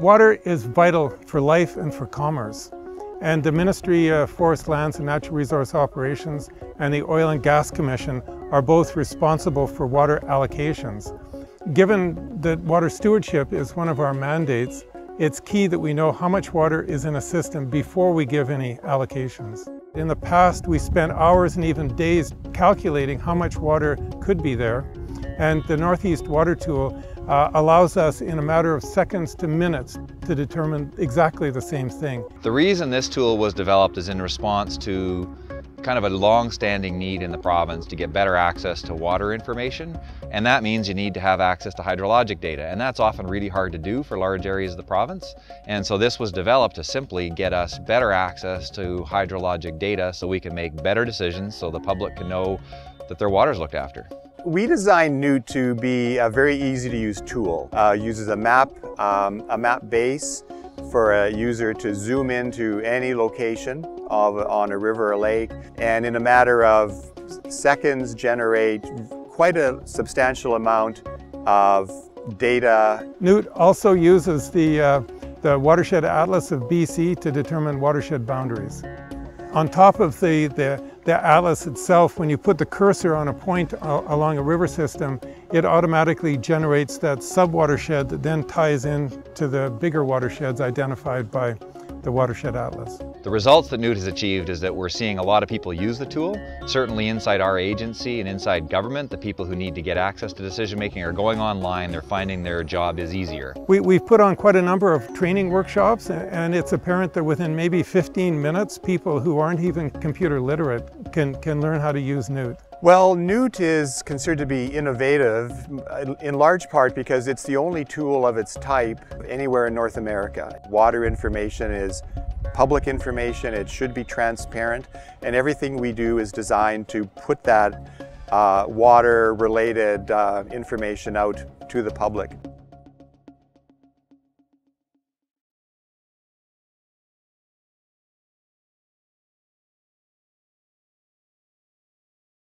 Water is vital for life and for commerce. And the Ministry of Forest Lands and Natural Resource Operations and the Oil and Gas Commission are both responsible for water allocations. Given that water stewardship is one of our mandates, it's key that we know how much water is in a system before we give any allocations. In the past, we spent hours and even days calculating how much water could be there. And the Northeast Water Tool uh, allows us in a matter of seconds to minutes to determine exactly the same thing. The reason this tool was developed is in response to kind of a long-standing need in the province to get better access to water information and that means you need to have access to hydrologic data and that's often really hard to do for large areas of the province and so this was developed to simply get us better access to hydrologic data so we can make better decisions so the public can know that their water is looked after. We designed Newt to be a very easy to use tool. Uh, uses a map, um, a map base for a user to zoom into any location of, on a river or lake and in a matter of seconds generate quite a substantial amount of data. Newt also uses the, uh, the Watershed Atlas of BC to determine watershed boundaries. On top of the, the, the atlas itself, when you put the cursor on a point uh, along a river system, it automatically generates that subwatershed that then ties in to the bigger watersheds identified by the Watershed Atlas. The results that Newt has achieved is that we're seeing a lot of people use the tool. Certainly inside our agency and inside government, the people who need to get access to decision making are going online, they're finding their job is easier. We, we've put on quite a number of training workshops and it's apparent that within maybe 15 minutes, people who aren't even computer literate can, can learn how to use Newt. Well, Newt is considered to be innovative in large part because it's the only tool of its type anywhere in North America. Water information is public information, it should be transparent, and everything we do is designed to put that uh, water-related uh, information out to the public.